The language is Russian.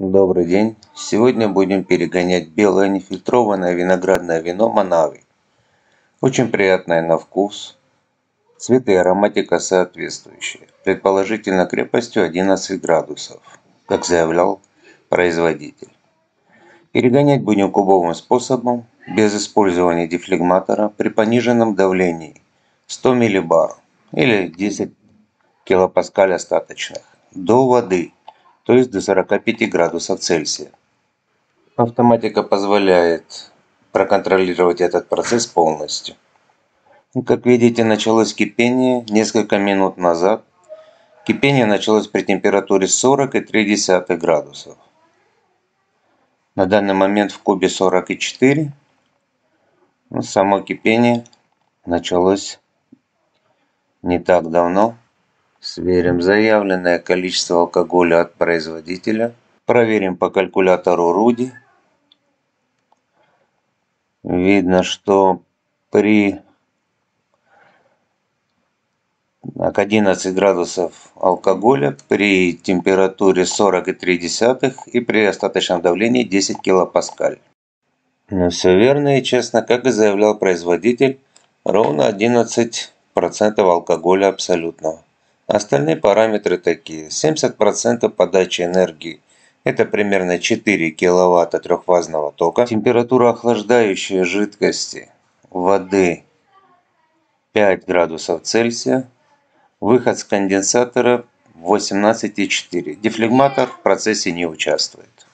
Добрый день! Сегодня будем перегонять белое нефильтрованное виноградное вино Манави. Очень приятное на вкус, цвет и ароматика соответствующие, предположительно крепостью 11 градусов, как заявлял производитель. Перегонять будем кубовым способом, без использования дефлегматора при пониженном давлении 100 миллибар или 10 килопаскаль остаточных до воды то есть до 45 градусов Цельсия. Автоматика позволяет проконтролировать этот процесс полностью. Как видите, началось кипение несколько минут назад. Кипение началось при температуре 40,3 градусов. На данный момент в кубе 44. Но само кипение началось не так давно. Сверим заявленное количество алкоголя от производителя. Проверим по калькулятору Руди. Видно, что при так, 11 градусов алкоголя при температуре 40,3 и при остаточном давлении 10 килопаскаль. Ну, все верно и честно, как и заявлял производитель, ровно 11% алкоголя абсолютного. Остальные параметры такие. 70% подачи энергии. Это примерно 4 киловатта трехфазного тока. Температура охлаждающей жидкости воды 5 градусов Цельсия. Выход с конденсатора 18,4. Дефлегматор в процессе не участвует.